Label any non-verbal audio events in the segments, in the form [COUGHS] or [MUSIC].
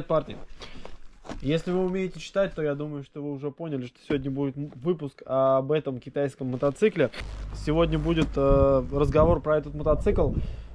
Привет, парни. Если вы умеете читать, то я думаю, что вы уже поняли, что сегодня будет выпуск об этом китайском мотоцикле. Сегодня будет э, разговор про этот мотоцикл.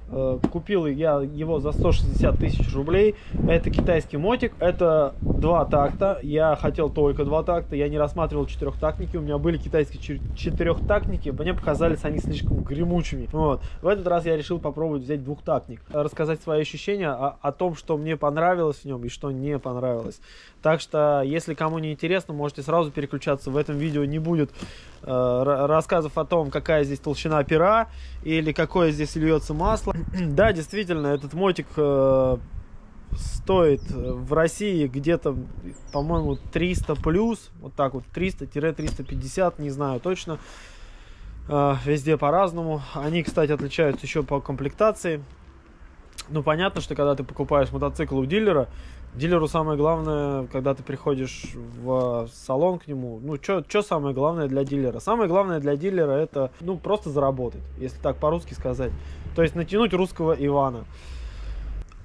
Э, купил я его за 160 тысяч рублей. Это китайский мотик. Это два такта. Я хотел только два такта. Я не рассматривал четырехтактники. У меня были китайские четырехтактники. Мне показались они слишком гремучими. Вот. В этот раз я решил попробовать взять двухтактник. Рассказать свои ощущения о, о том, что мне понравилось в нем и что не понравилось. Так что, если кому не интересно, можете сразу переключаться. В этом видео не будет э, рассказов о том, какая здесь толщина пера или какое здесь льется масло. [CLEARS THROAT] да, действительно, этот мотик э, стоит в России где-то, по-моему, 300 плюс, вот так вот, 300-350, не знаю точно. Э, везде по-разному. Они, кстати, отличаются еще по комплектации. Ну, понятно, что когда ты покупаешь мотоцикл у дилера, Дилеру самое главное, когда ты приходишь в салон к нему, ну, что самое главное для дилера? Самое главное для дилера это, ну, просто заработать, если так по-русски сказать. То есть натянуть русского Ивана.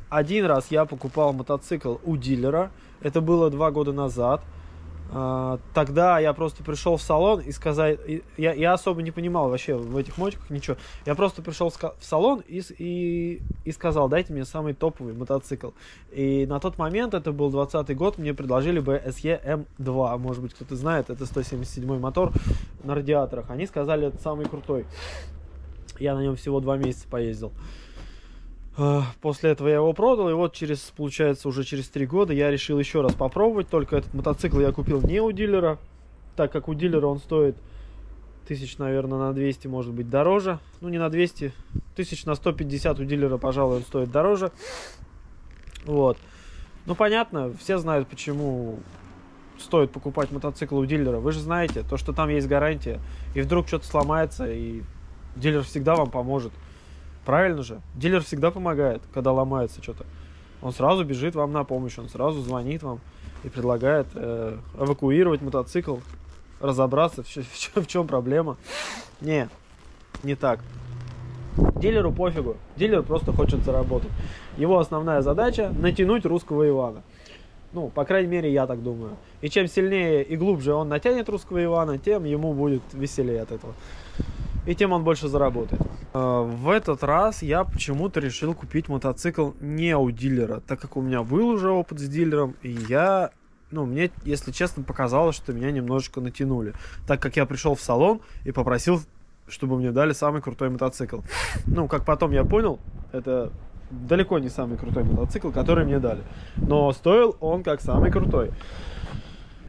Один раз я покупал мотоцикл у дилера, это было два года назад. А, тогда я просто пришел в салон и сказать, я, я особо не понимал вообще в этих мотиках ничего. Я просто пришел в салон и, и, и сказал, дайте мне самый топовый мотоцикл. И на тот момент, это был 20 год, мне предложили BSE M2, может быть кто-то знает, это 177 мотор на радиаторах. Они сказали, это самый крутой. Я на нем всего два месяца поездил. После этого я его продал, и вот через, получается, уже через три года я решил еще раз попробовать. Только этот мотоцикл я купил не у дилера, так как у дилера он стоит тысяч, наверное, на 200, может быть, дороже. Ну, не на 200, тысяч на 150 у дилера, пожалуй, он стоит дороже. Вот. Ну, понятно, все знают, почему стоит покупать мотоцикл у дилера. Вы же знаете, то, что там есть гарантия, и вдруг что-то сломается, и дилер всегда вам поможет. Правильно же? Дилер всегда помогает, когда ломается что-то. Он сразу бежит вам на помощь, он сразу звонит вам и предлагает э, эвакуировать мотоцикл, разобраться, [LAUGHS] в, в, в чем проблема. Не, не так. Дилеру пофигу. Дилер просто хочет заработать. Его основная задача натянуть русского Ивана. Ну, по крайней мере, я так думаю. И чем сильнее и глубже он натянет русского Ивана, тем ему будет веселее от этого и тем он больше заработает. А, в этот раз я почему-то решил купить мотоцикл не у дилера, так как у меня был уже опыт с дилером, и я, ну, мне, если честно, показалось, что меня немножечко натянули, так как я пришел в салон и попросил, чтобы мне дали самый крутой мотоцикл. Ну, как потом я понял, это далеко не самый крутой мотоцикл, который мне дали, но стоил он как самый крутой.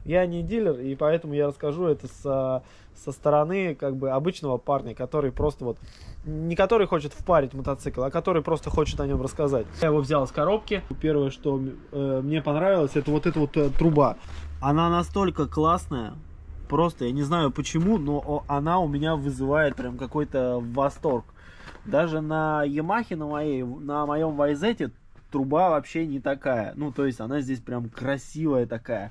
Я не дилер, и поэтому я расскажу это со, со стороны как бы обычного парня, который просто вот не который хочет впарить мотоцикл, а который просто хочет о нем рассказать. Я его взял с коробки. Первое, что э, мне понравилось, это вот эта вот э, труба. Она настолько классная, просто я не знаю почему, но она у меня вызывает прям какой-то восторг. Даже на Ямахе, на моей, на моем Вайзете труба вообще не такая. Ну, то есть она здесь прям красивая такая.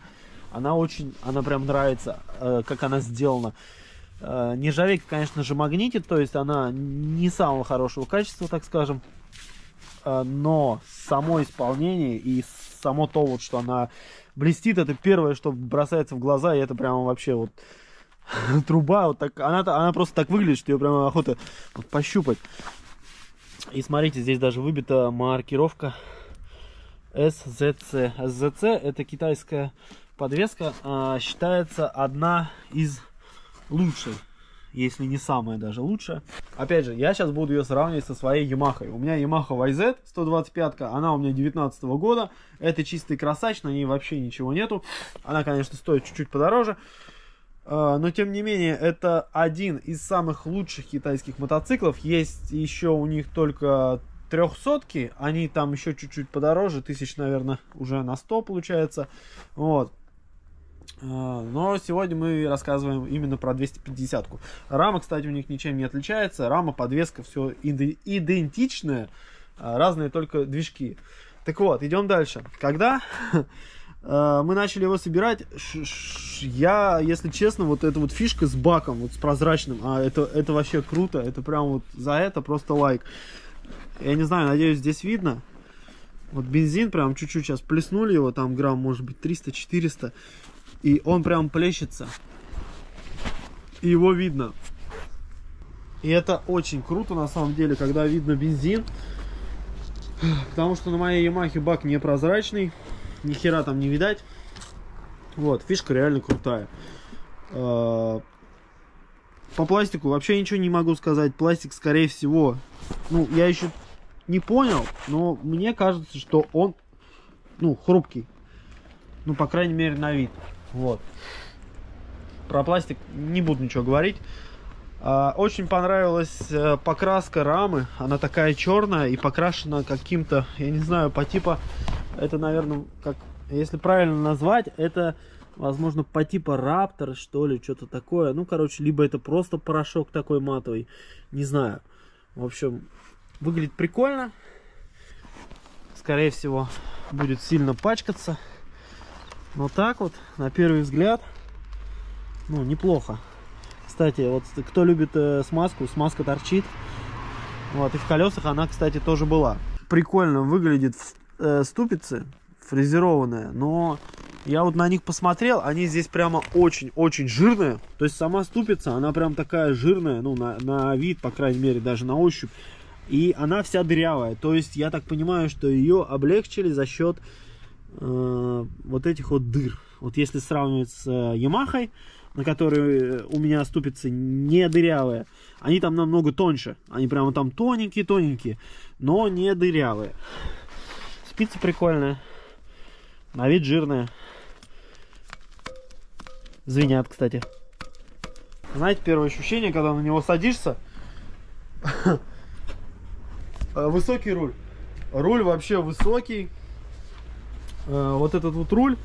Она очень, она прям нравится, э, как она сделана. Э, нержавейка, конечно же, магнитит, то есть она не самого хорошего качества, так скажем. Э, но само исполнение и само то, вот, что она блестит, это первое, что бросается в глаза, и это прямо вообще вот [LAUGHS] труба, вот так, она, она просто так выглядит, что ее прямо охота вот, пощупать. И смотрите, здесь даже выбита маркировка SZC. SZC это китайская подвеска а, считается одна из лучших, если не самая даже лучшая. Опять же, я сейчас буду ее сравнивать со своей Yamaha. У меня Yamaha YZ 125, она у меня 19 года. Это чистый красач, на ней вообще ничего нету. Она, конечно, стоит чуть-чуть подороже. А, но, тем не менее, это один из самых лучших китайских мотоциклов. Есть еще у них только трехсотки. Они там еще чуть-чуть подороже. Тысяч, наверное, уже на 100 получается. Вот. А, но сегодня мы рассказываем именно про 250-ку. Рама, кстати, у них ничем не отличается. Рама, подвеска, все идентичное. А, разные только движки. Так вот, идем дальше. Когда [LAUGHS] а, мы начали его собирать, я, если честно, вот эта вот фишка с баком, вот с прозрачным, а это, это вообще круто. Это прям вот за это просто лайк. Я не знаю, надеюсь, здесь видно. Вот бензин прям чуть-чуть сейчас плеснули его, там грамм может быть 300-400. И он прям плещется. И его видно. И это очень круто на самом деле, когда видно бензин. Потому что на моей Ямахе бак непрозрачный. Ни хера там не видать. Вот, фишка реально крутая. А, по пластику вообще ничего не могу сказать. Пластик, скорее всего, ну, я еще не понял, но мне кажется, что он, ну, хрупкий. Ну, по крайней мере, на вид. Вот. Про пластик не буду ничего говорить. А, очень понравилась э, покраска рамы. Она такая черная и покрашена каким-то, я не знаю, по типа... Это, наверное, как, если правильно назвать, это возможно, по типа Раптор, что ли, что-то такое. Ну, короче, либо это просто порошок такой матовый, не знаю. В общем, выглядит прикольно. Скорее всего, будет сильно пачкаться. Но так вот, на первый взгляд, ну, неплохо. Кстати, вот кто любит э, смазку, смазка торчит. Вот, и в колесах она, кстати, тоже была. Прикольно выглядит э, ступицы, фрезерованная, но я вот на них посмотрел, они здесь прямо очень-очень жирные. То есть сама ступица, она прям такая жирная, ну, на, на вид, по крайней мере, даже на ощупь. И она вся дырявая. То есть я так понимаю, что ее облегчили за счет э, вот этих вот дыр. Вот если сравнивать с э, Ямахой, на которой у меня ступицы не дырявые, они там намного тоньше. Они прямо там тоненькие-тоненькие, но не дырявые. Спица прикольная. На вид жирная. Звенят, кстати. Знаете, первое ощущение, когда на него садишься, [LAUGHS] высокий руль. Руль вообще высокий. Э, вот этот вот руль,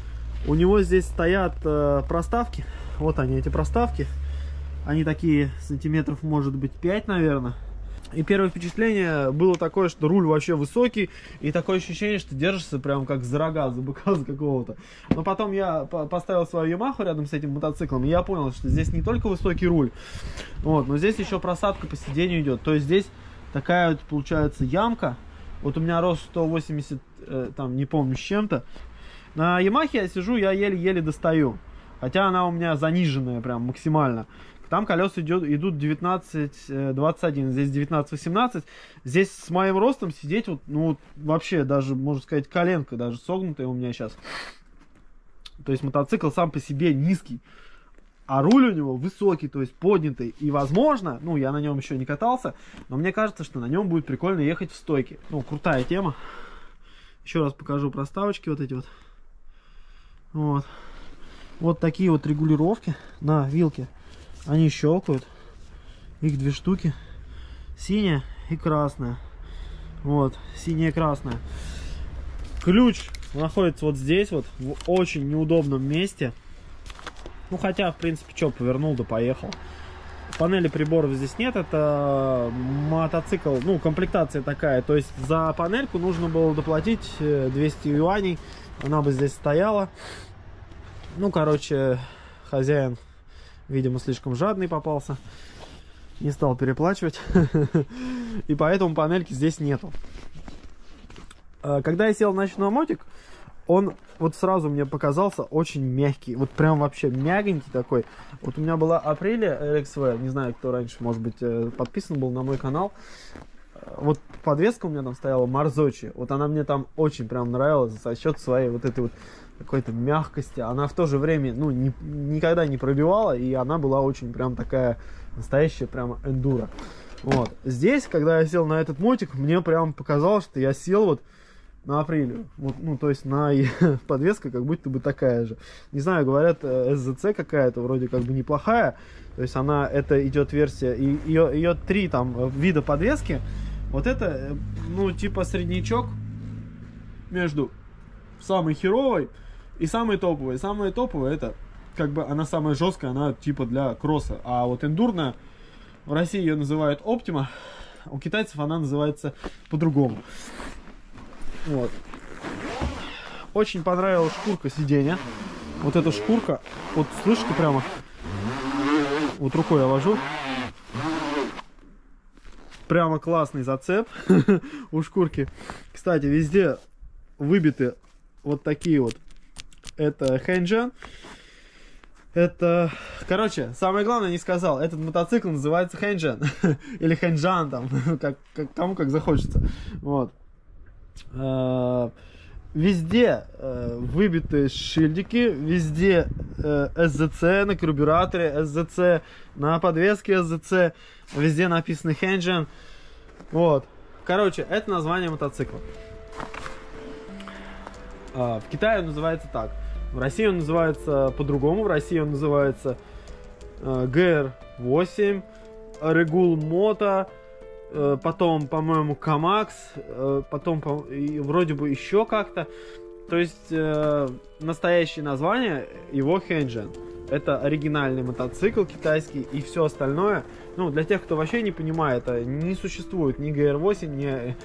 у него здесь стоят э, проставки. Вот они, эти проставки. Они такие сантиметров, может быть, 5, наверное. И первое впечатление было такое, что руль вообще высокий, и такое ощущение, что держишься прям как за рога, за быка за какого-то. Но потом я поставил свою Ямаху рядом с этим мотоциклом, и я понял, что здесь не только высокий руль, вот, но здесь еще просадка по сиденью идет. То есть здесь такая вот получается ямка. Вот у меня рост 180, э, там, не помню, с чем-то. На Ямахе я сижу, я еле-еле достаю. Хотя она у меня заниженная прям максимально. Там колеса идет, идут 19-21, здесь 19-18. Здесь с моим ростом сидеть, вот, ну, вообще даже, можно сказать, коленка даже согнутая у меня сейчас. То есть мотоцикл сам по себе низкий, а руль у него высокий, то есть поднятый. И возможно, ну, я на нем еще не катался, но мне кажется, что на нем будет прикольно ехать в стойке. Ну, крутая тема. Еще раз покажу проставочки вот эти вот. Вот. Вот такие вот регулировки на вилке. Они щелкают. Их две штуки. Синяя и красная. Вот, синяя и красная. Ключ находится вот здесь вот, в очень неудобном месте. Ну, хотя, в принципе, что, повернул да поехал. Панели приборов здесь нет, это мотоцикл, ну, комплектация такая. То есть за панельку нужно было доплатить 200 э, юаней, она бы здесь стояла. Ну, короче, хозяин Видимо, слишком жадный попался. Не стал переплачивать. [LAUGHS] И поэтому панельки здесь нету. А, когда я сел на ночной мотик, он вот сразу мне показался очень мягкий. Вот прям вообще мягенький такой. Вот у меня была Апрелия RXV. Не знаю, кто раньше, может быть, э, подписан был на мой канал. Вот подвеска у меня там стояла Марзочи. Вот она мне там очень прям нравилась за счет своей вот этой вот какой-то мягкости. Она в то же время, ну, не, никогда не пробивала, и она была очень прям такая настоящая прям эндура. Вот. Здесь, когда я сел на этот мотик, мне прям показалось, что я сел вот на апреле. Вот, ну, то есть на [LAUGHS] подвеска как будто бы такая же. Не знаю, говорят, SZC э, какая-то вроде как бы неплохая. То есть она, это идет версия, и ее, ее три там вида подвески. Вот это, э, ну, типа среднячок между самой херовой и самые топовые. Самые топовые это как бы она самая жесткая, она типа для кросса. А вот эндурная, в России ее называют Optima, у китайцев она называется по-другому. Вот. Очень понравилась шкурка сиденья. Вот эта шкурка, вот слышите прямо, вот рукой я вожу. Прямо классный зацеп [LAUGHS] у шкурки. Кстати, везде выбиты вот такие вот. Это Хэнджан. Это, короче, самое главное не сказал. Этот мотоцикл называется Хэнджан. [LAUGHS] Или Хэнджан там, [LAUGHS] как, как, кому как захочется. Вот. Э, везде э, выбиты шильдики, везде э, SZC на карбюраторе, SZC на подвеске SZC, везде написано Хэнджан. Вот. Короче, это название мотоцикла. А, в Китае он называется так. В России он называется по-другому. В России он называется э, GR8, Regul Moto, э, потом, по-моему, Камакс, э, потом по, и вроде бы еще как-то. То есть э, настоящее название его Хенджен. Это оригинальный мотоцикл китайский и все остальное. Ну, для тех, кто вообще не понимает, не существует ни GR8, ни,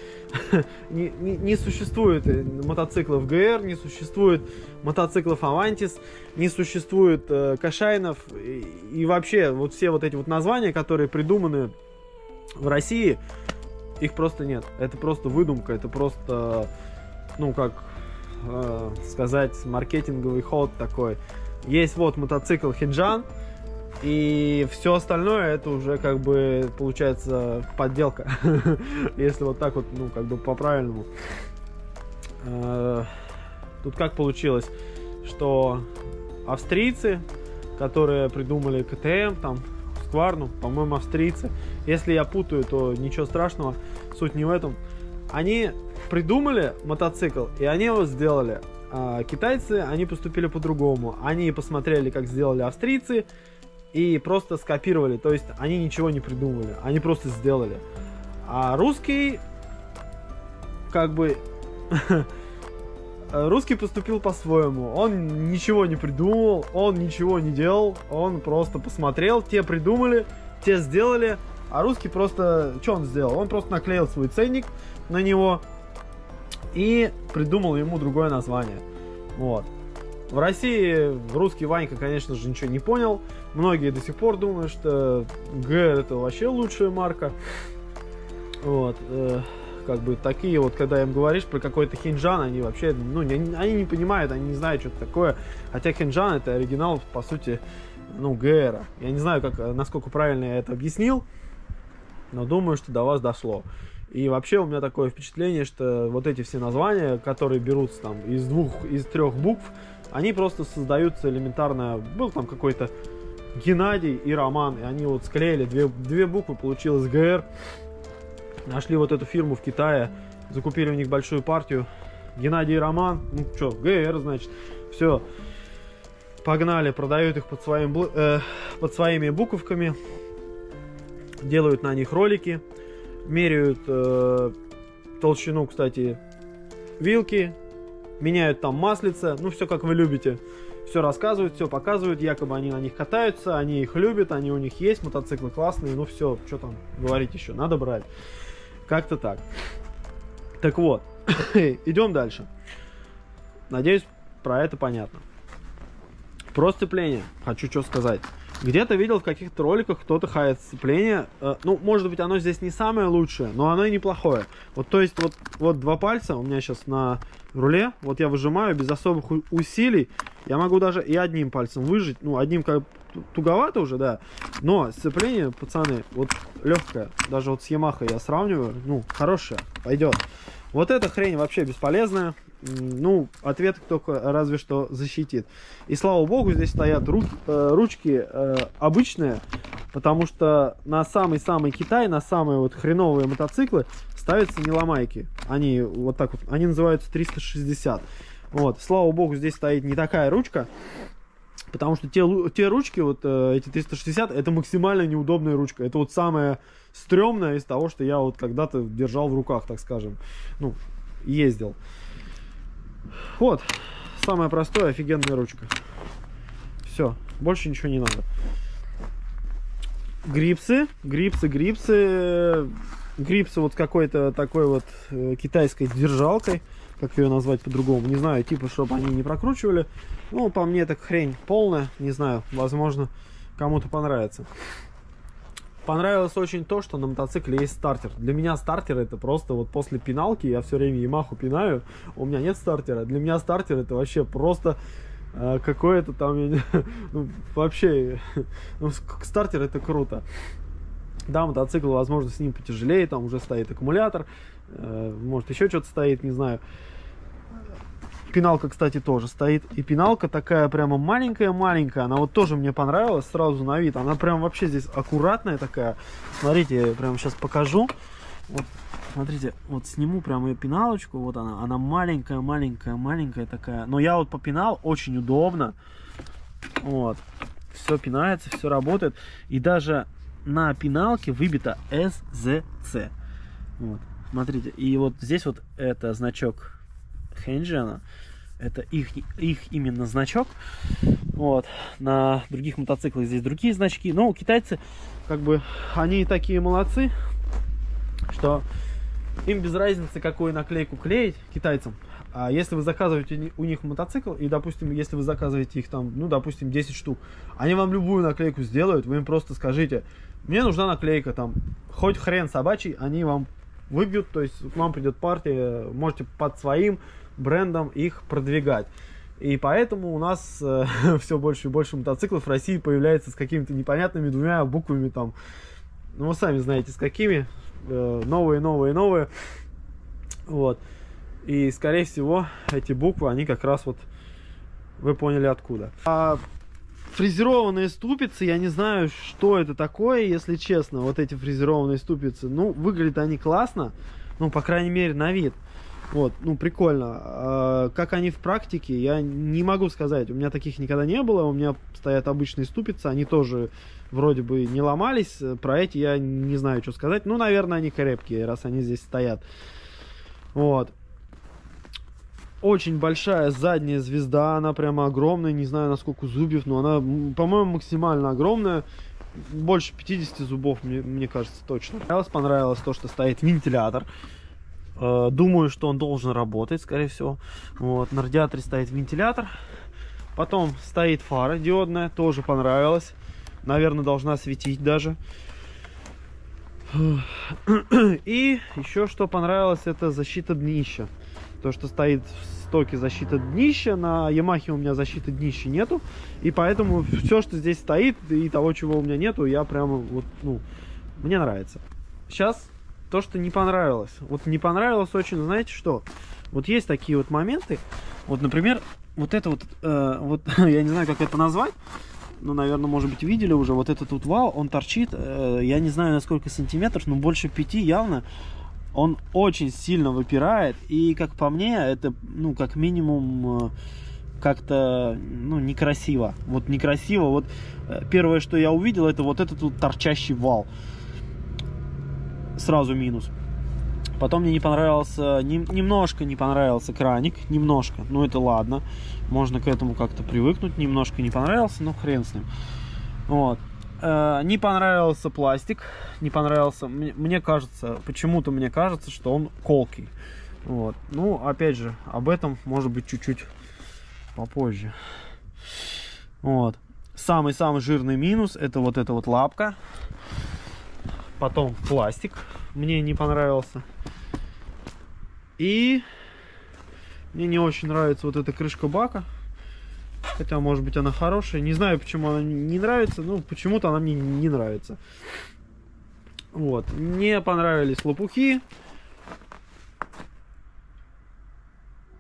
[LAUGHS] не, не, не существует мотоциклов GR, не существует мотоциклов Avantis, не существует э, Кашайнов и, и вообще вот все вот эти вот названия, которые придуманы в России, их просто нет. Это просто выдумка, это просто, ну, как э, сказать, маркетинговый ход такой. Есть вот мотоцикл Хинджан, и все остальное это уже как бы получается подделка. [LAUGHS] Если вот так вот, ну, как бы по-правильному. Э, тут как получилось, что австрийцы, которые придумали КТМ, там, Скварну, по-моему, австрийцы. Если я путаю, то ничего страшного, суть не в этом. Они придумали мотоцикл, и они его сделали. А китайцы, они поступили по-другому. Они посмотрели, как сделали австрийцы, и просто скопировали. То есть они ничего не придумали, они просто сделали. А русский, как бы, [LAUGHS] русский поступил по-своему. Он ничего не придумал, он ничего не делал, он просто посмотрел, те придумали, те сделали, а русский просто, что он сделал? Он просто наклеил свой ценник на него и придумал ему другое название. Вот. В России русский Ванька, конечно же, ничего не понял. Многие до сих пор думают, что ГР это вообще лучшая марка. Вот. Как бы такие вот, когда им говоришь про какой-то хинджан, они вообще, ну, не, они не понимают, они не знают, что это такое. Хотя хинджан это оригинал, по сути, ну, ГР. Я не знаю, как, насколько правильно я это объяснил, но думаю, что до вас дошло. И вообще у меня такое впечатление, что вот эти все названия, которые берутся там из двух, из трех букв, они просто создаются элементарно. Был там какой-то Геннадий и Роман, и они вот склеили две, две буквы, получилось ГР. Нашли вот эту фирму в Китае, закупили у них большую партию. Геннадий Роман, ну что, ГР, значит, все. Погнали, продают их под, своим, э, под своими буковками, делают на них ролики, меряют э, толщину, кстати, вилки, меняют там маслица, ну все как вы любите. Все рассказывают, все показывают, якобы они на них катаются, они их любят, они у них есть, мотоциклы классные, ну все, что там говорить еще, надо брать. Как-то так. Так вот, [COUGHS] идем дальше. Надеюсь, про это понятно. Про сцепление хочу что сказать. Где-то видел в каких-то роликах кто-то хает сцепление. Э, ну, может быть, оно здесь не самое лучшее, но оно и неплохое. Вот, то есть, вот, вот два пальца у меня сейчас на руле. Вот я выжимаю без особых усилий. Я могу даже и одним пальцем выжить. Ну, одним как туговато уже, да. Но сцепление, пацаны, вот легкое. Даже вот с Ямахой я сравниваю. Ну, хорошее, пойдет. Вот эта хрень вообще бесполезная ну, ответ только разве что защитит. И слава богу, здесь стоят руки, э, ручки э, обычные, потому что на самый-самый Китай, на самые вот хреновые мотоциклы ставятся не ломайки. Они вот так вот, они называются 360. Вот, слава богу, здесь стоит не такая ручка, потому что те, те ручки, вот э, эти 360, это максимально неудобная ручка. Это вот самое стрёмное из того, что я вот когда-то держал в руках, так скажем. Ну, ездил. Вот, самая простая, офигенная ручка. Все, больше ничего не надо. Грипсы, грипсы, грипсы. Грипсы вот какой-то такой вот э, китайской держалкой. Как ее назвать по-другому, не знаю, типа, чтобы они не прокручивали. Ну, по мне так хрень полная, не знаю, возможно, кому-то понравится. Понравилось очень то, что на мотоцикле есть стартер. Для меня стартер это просто вот после пиналки, я все время Ямаху пинаю, у меня нет стартера. Для меня стартер это вообще просто э, какое-то там, не, [LAUGHS] ну, вообще, [LAUGHS] ну, стартер это круто. Да, мотоцикл, возможно, с ним потяжелее, там уже стоит аккумулятор, э, может еще что-то стоит, не знаю. Пиналка, кстати, тоже стоит. И пиналка такая прямо маленькая-маленькая. Она вот тоже мне понравилась сразу на вид. Она прям вообще здесь аккуратная такая. Смотрите, я прямо сейчас покажу. Вот, смотрите, вот сниму прямо ее пиналочку. Вот она. Она маленькая-маленькая-маленькая такая. Но я вот попинал, очень удобно. Вот. Все пинается, все работает. И даже на пиналке выбито SZC. Вот. Смотрите, и вот здесь вот это значок Хенджиана. Это их, их именно значок. Вот. На других мотоциклах здесь другие значки. Но китайцы, как бы, они такие молодцы, что им без разницы, какую наклейку клеить китайцам. А если вы заказываете у них мотоцикл, и, допустим, если вы заказываете их там, ну, допустим, 10 штук, они вам любую наклейку сделают, вы им просто скажите, мне нужна наклейка там, хоть хрен собачий, они вам выбьют, то есть к вам придет партия, можете под своим брендом их продвигать. И поэтому у нас э, [LAUGHS] все больше и больше мотоциклов в России появляется с какими-то непонятными двумя буквами там. Ну, вы сами знаете, с какими. Э, новые, новые, новые. Вот. И, скорее всего, эти буквы, они как раз вот, вы поняли откуда. А фрезерованные ступицы, я не знаю, что это такое, если честно, вот эти фрезерованные ступицы. Ну, выглядят они классно, ну, по крайней мере, на вид. Вот, ну, прикольно. А, как они в практике, я не могу сказать. У меня таких никогда не было. У меня стоят обычные ступицы. Они тоже вроде бы не ломались. Про эти я не знаю, что сказать. Ну, наверное, они крепкие, раз они здесь стоят. Вот. Очень большая задняя звезда, она прямо огромная, не знаю насколько зубьев, но она, по-моему, максимально огромная. Больше 50 зубов, мне, мне кажется, точно. Понравилось, понравилось то, что стоит вентилятор. Э, думаю, что он должен работать, скорее всего. Вот, на радиаторе стоит вентилятор. Потом стоит фара диодная, тоже понравилась. Наверное, должна светить даже. [CLEARS THROAT] И еще что понравилось, это защита днища. То, что стоит в стоке защита днища, на Ямахе у меня защиты днища нету. И поэтому все, что здесь стоит, и того, чего у меня нету, я прямо вот, ну, мне нравится. Сейчас то, что не понравилось. Вот не понравилось очень, знаете что? Вот есть такие вот моменты. Вот, например, вот это вот, э, вот [LAUGHS] я не знаю, как это назвать. Ну, наверное, может быть, видели уже. Вот этот вот вал, он торчит, э, я не знаю, на сколько сантиметров, но больше пяти явно. Он очень сильно выпирает. И, как по мне, это, ну, как минимум... Э, как-то, ну, некрасиво. Вот некрасиво. Вот э, первое, что я увидел, это вот этот вот торчащий вал сразу минус. Потом мне не понравился, не, немножко не понравился краник, немножко, ну это ладно, можно к этому как-то привыкнуть, немножко не понравился, но хрен с ним. Вот. Э, не понравился пластик, не понравился, мне, кажется, почему-то мне кажется, что он колкий. Вот. Ну, опять же, об этом может быть чуть-чуть попозже. Вот. Самый-самый жирный минус это вот эта вот лапка. Потом пластик мне не понравился. И мне не очень нравится вот эта крышка бака. Хотя, может быть, она хорошая. Не знаю, почему она не нравится. Ну, почему-то она мне не нравится. Вот. Не понравились лопухи.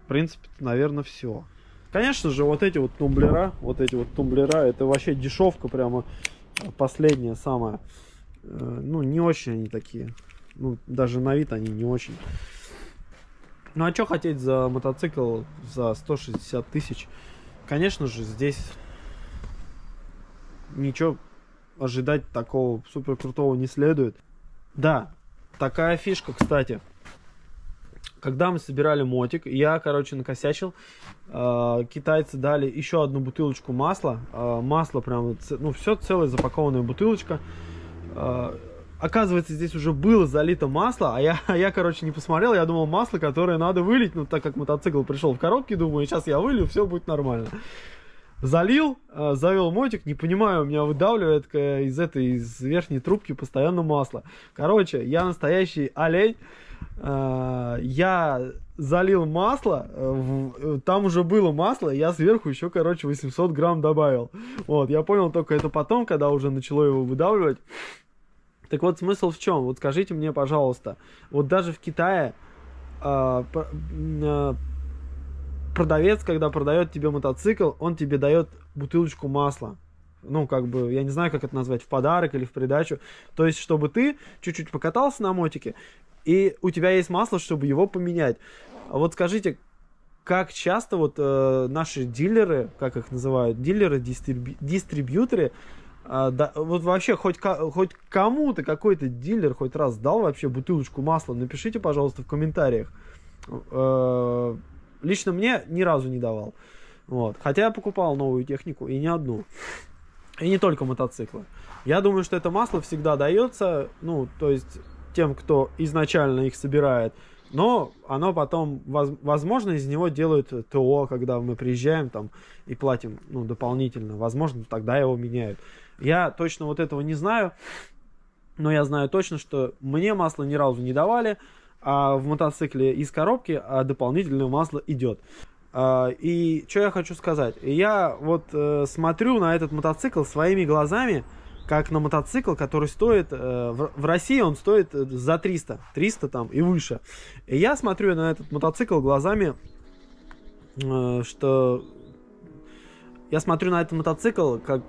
В принципе, наверное, все. Конечно же, вот эти вот тумблера, вот эти вот тумблера, это вообще дешевка прямо последняя самая. Э, ну, не очень они такие. Ну, даже на вид они не очень. Ну, а что хотеть за мотоцикл за 160 тысяч? Конечно же, здесь ничего ожидать такого супер крутого не следует. Да, такая фишка, кстати. Когда мы собирали мотик, я, короче, накосячил. Э, китайцы дали еще одну бутылочку масла. Э, масло прям, ну, все целая запакованная бутылочка. Оказывается, здесь уже было залито масло, а я, а я, короче, не посмотрел, я думал масло, которое надо вылить, ну, так как мотоцикл пришел в коробке, думаю, сейчас я вылью, все будет нормально. Залил, э, завел мотик, не понимаю, у меня выдавливает э, из этой, из верхней трубки постоянно масло. Короче, я настоящий олень. Э, я залил масло, там уже было масло, я сверху еще, короче, 800 грамм добавил. Вот, я понял только это потом, когда уже начало его выдавливать. Так вот, смысл в чем? Вот скажите мне, пожалуйста, вот даже в Китае продавец, когда продает тебе мотоцикл, он тебе дает бутылочку масла. Ну, как бы, я не знаю, как это назвать, в подарок или в придачу. То есть, чтобы ты чуть-чуть покатался на мотике, и у тебя есть масло, чтобы его поменять. А вот скажите, как часто вот э, наши дилеры, как их называют, дилеры, дистрибью, дистрибьюторы, э, да, вот вообще хоть, хоть кому-то какой-то дилер хоть раз дал вообще бутылочку масла, напишите, пожалуйста, в комментариях. Э, Лично мне ни разу не давал. Вот. Хотя я покупал новую технику, и не одну. И не только мотоциклы. Я думаю, что это масло всегда дается, ну, то есть тем, кто изначально их собирает. Но оно потом, возможно, из него делают ТО, когда мы приезжаем там и платим ну, дополнительно. Возможно, тогда его меняют. Я точно вот этого не знаю, но я знаю точно, что мне масло ни разу не давали а в мотоцикле из коробки а дополнительное масло идет. А, и что я хочу сказать? Я вот э, смотрю на этот мотоцикл своими глазами, как на мотоцикл, который стоит, э, в, России он стоит э, за 300, 300 там и выше. И я смотрю на этот мотоцикл глазами, что я смотрю на этот мотоцикл как,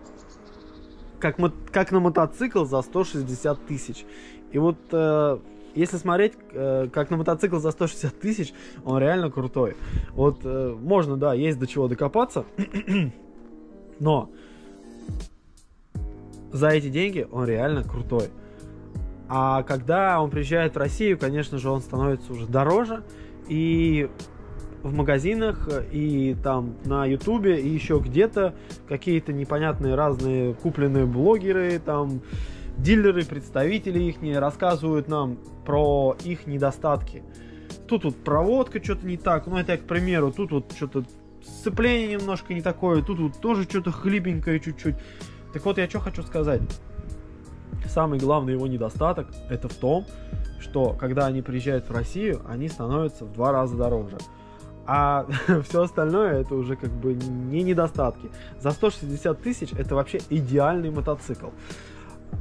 как, как на мотоцикл за 160 тысяч. И вот э, если смотреть, э, как на мотоцикл за 160 тысяч, он реально крутой. Вот э, можно, да, есть до чего докопаться, [CLEARS THROAT] но за эти деньги он реально крутой. А когда он приезжает в Россию, конечно же, он становится уже дороже. И в магазинах, и там на Ютубе, и еще где-то какие-то непонятные разные купленные блогеры, там дилеры, представители их рассказывают нам про их недостатки. Тут вот проводка что-то не так, ну это я к примеру, тут вот что-то сцепление немножко не такое, тут вот тоже что-то хлипенькое чуть-чуть. Так вот я что хочу сказать. Самый главный его недостаток это в том, что когда они приезжают в Россию, они становятся в два раза дороже. А [LAUGHS] все остальное это уже как бы не недостатки. За 160 тысяч это вообще идеальный мотоцикл.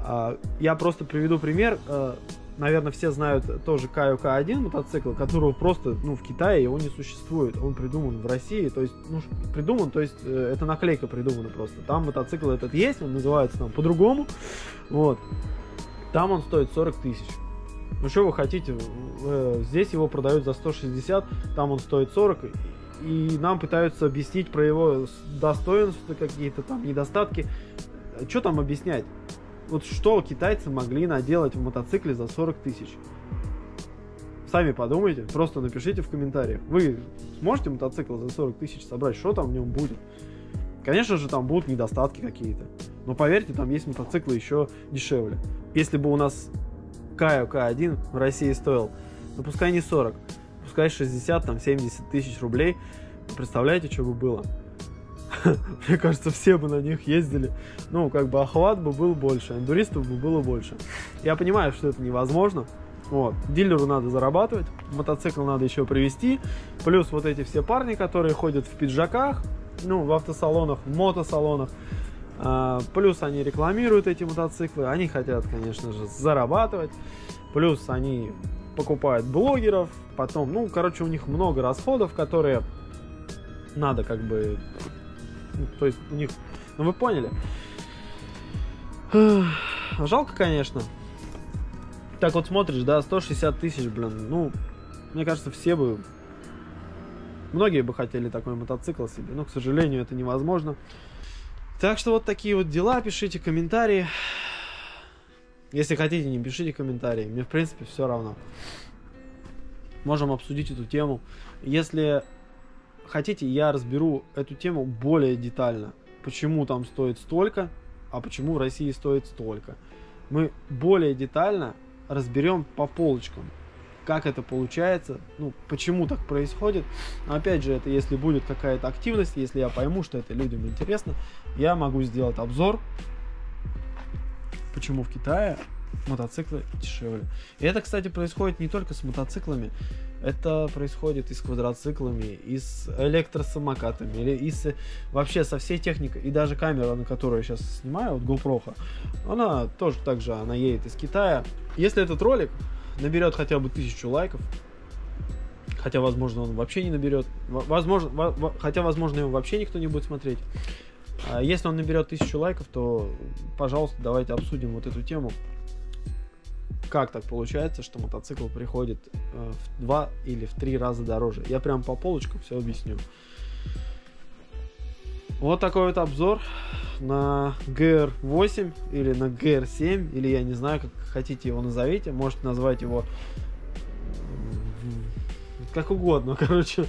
А, я просто приведу пример. Э, наверное, все знают тоже Каю К1 мотоцикл, которого просто, ну, в Китае его не существует. Он придуман в России, то есть, ну, придуман, то есть, э, это наклейка придумана просто. Там мотоцикл этот есть, он называется там по-другому. Вот. Там он стоит 40 тысяч. Ну, что вы хотите? Э, здесь его продают за 160, там он стоит 40, и нам пытаются объяснить про его достоинства, какие-то там недостатки. Что там объяснять? Вот что китайцы могли наделать в мотоцикле за 40 тысяч? Сами подумайте, просто напишите в комментариях. Вы сможете мотоцикл за 40 тысяч собрать? Что там в нем будет? Конечно же, там будут недостатки какие-то. Но поверьте, там есть мотоциклы еще дешевле. Если бы у нас Кайо К1 в России стоил, ну пускай не 40, пускай 60, там 70 тысяч рублей, представляете, что бы было? [LAUGHS] Мне кажется, все бы на них ездили. Ну, как бы охват бы был больше, эндуристов бы было больше. Я понимаю, что это невозможно. Вот. Дилеру надо зарабатывать, мотоцикл надо еще привезти. Плюс вот эти все парни, которые ходят в пиджаках, ну, в автосалонах, в мотосалонах. А, плюс они рекламируют эти мотоциклы. Они хотят, конечно же, зарабатывать. Плюс они покупают блогеров. Потом, ну, короче, у них много расходов, которые надо как бы ну, то есть у них... Ну вы поняли. Жалко, конечно. Так вот смотришь, да, 160 тысяч, блин, ну, мне кажется, все бы... Многие бы хотели такой мотоцикл себе, но, к сожалению, это невозможно. Так что вот такие вот дела, пишите комментарии. Если хотите, не пишите комментарии, мне, в принципе, все равно. Можем обсудить эту тему. Если хотите, я разберу эту тему более детально. Почему там стоит столько, а почему в России стоит столько. Мы более детально разберем по полочкам. Как это получается, ну, почему так происходит. Но опять же, это если будет какая-то активность, если я пойму, что это людям интересно, я могу сделать обзор, почему в Китае мотоциклы дешевле. И это, кстати, происходит не только с мотоциклами, это происходит и с квадроциклами, и с электросамокатами, или и с, вообще со всей техникой. И даже камера, на которую я сейчас снимаю, вот GoPro, она тоже так же, она едет из Китая. Если этот ролик наберет хотя бы тысячу лайков, хотя, возможно, он вообще не наберет, возможно, хотя, возможно, его вообще никто не будет смотреть. А если он наберет тысячу лайков, то, пожалуйста, давайте обсудим вот эту тему как так получается, что мотоцикл приходит э, в два или в три раза дороже. Я прям по полочкам все объясню. Вот такой вот обзор на GR8 или на GR7, или я не знаю, как хотите его назовите. Можете назвать его как угодно, [LAUGHS] короче.